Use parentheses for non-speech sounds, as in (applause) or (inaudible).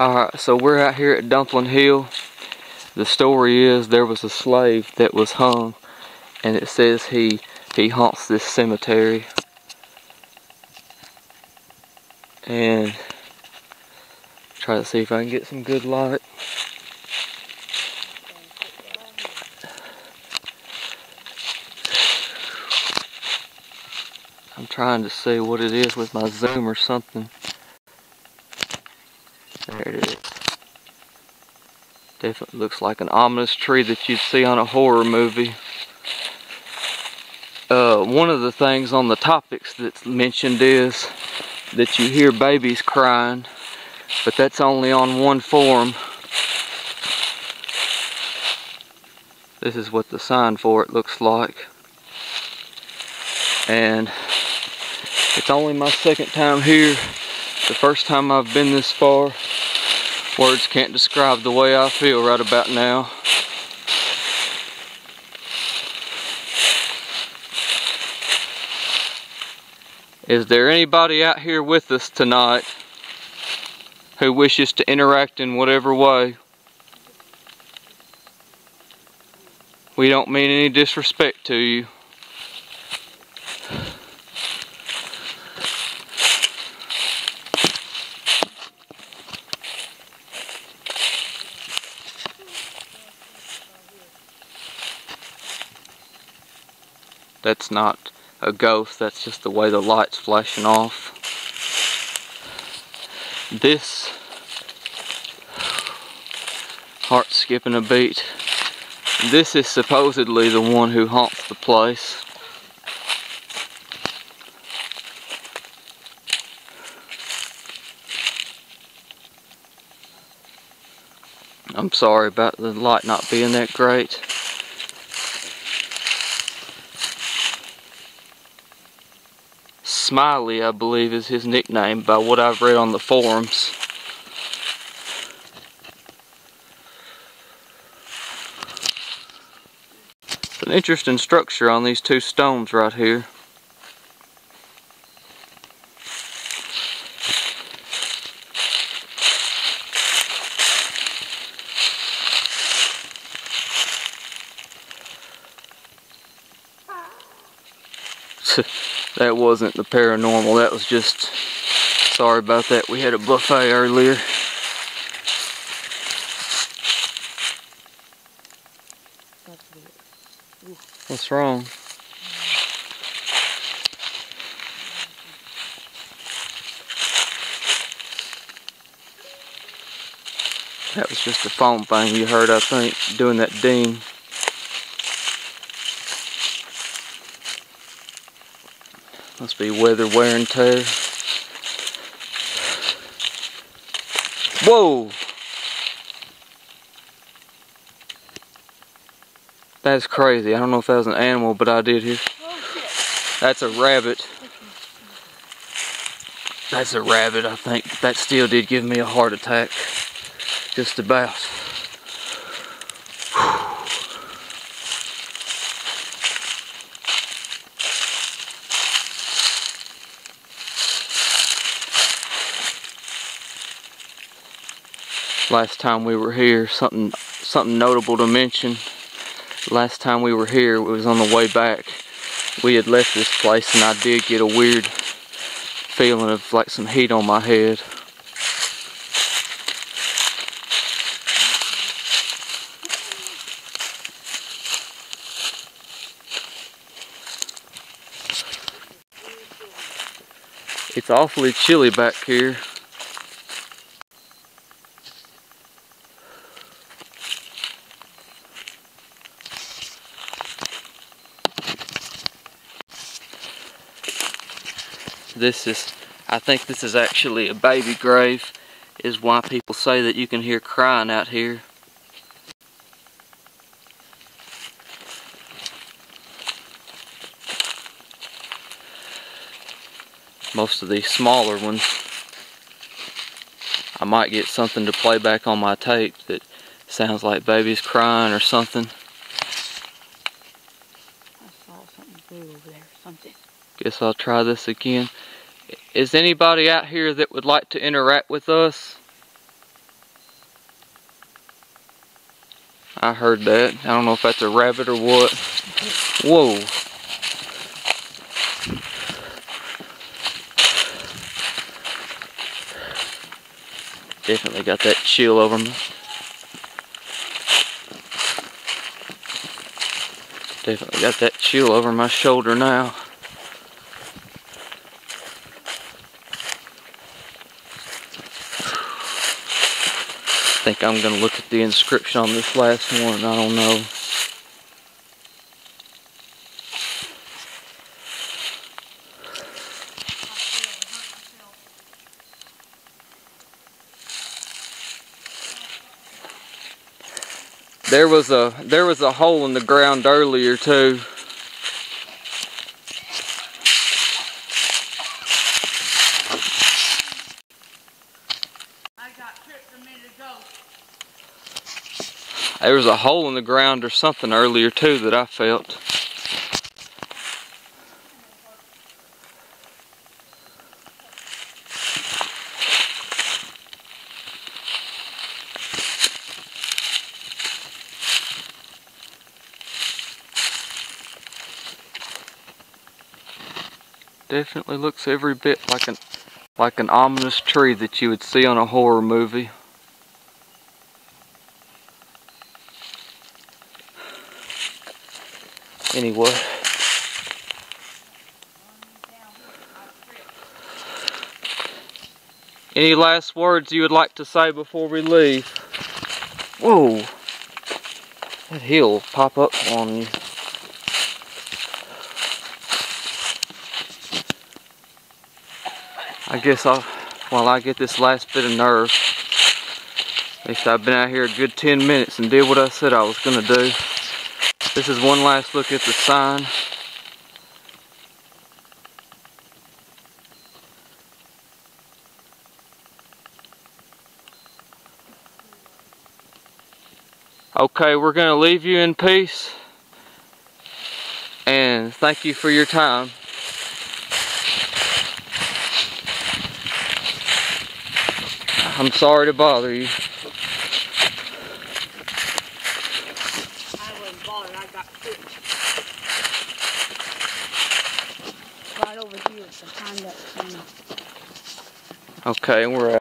Alright, so we're out here at Dumpling Hill. The story is there was a slave that was hung and it says he he haunts this cemetery. And try to see if I can get some good light. I'm trying to see what it is with my zoom or something. There it is. Definitely looks like an ominous tree that you'd see on a horror movie. Uh, one of the things on the topics that's mentioned is that you hear babies crying, but that's only on one form. This is what the sign for it looks like. And it's only my second time here. The first time I've been this far. Words can't describe the way I feel right about now. Is there anybody out here with us tonight who wishes to interact in whatever way? We don't mean any disrespect to you. That's not a ghost, that's just the way the light's flashing off. This heart skipping a beat. This is supposedly the one who haunts the place. I'm sorry about the light not being that great. Smiley, I believe, is his nickname by what I've read on the forums. It's an interesting structure on these two stones right here. (laughs) that wasn't the paranormal, that was just, sorry about that, we had a buffet earlier. What's wrong? That was just a phone thing you heard, I think, doing that ding. Must be weather wear and tear. Whoa! That's crazy. I don't know if that was an animal, but I did hear. Oh, That's a rabbit. That's a rabbit, I think. That still did give me a heart attack. Just about. Last time we were here something something notable to mention. Last time we were here it was on the way back. We had left this place and I did get a weird feeling of like some heat on my head. It's awfully chilly back here. This is, I think this is actually a baby grave, is why people say that you can hear crying out here. Most of these smaller ones, I might get something to play back on my tape that sounds like babies crying or something. I saw something blue over there, something. Guess I'll try this again. Is anybody out here that would like to interact with us? I heard that. I don't know if that's a rabbit or what. Whoa. Definitely got that chill over me. Definitely got that chill over my shoulder now. Think I'm gonna look at the inscription on this last one. I don't know. There was a there was a hole in the ground earlier too. I got tripped a minute ago. There was a hole in the ground or something earlier too that I felt. Definitely looks every bit like an like an ominous tree that you would see on a horror movie. Anyway. Any last words you would like to say before we leave? Whoa. That hill pop up on you. I guess I'll, while I get this last bit of nerve, at least I've been out here a good 10 minutes and did what I said I was going to do. This is one last look at the sign. Okay, we're going to leave you in peace. And thank you for your time. I'm sorry to bother you. I wasn't bothered. I got tripped. Okay, we're out.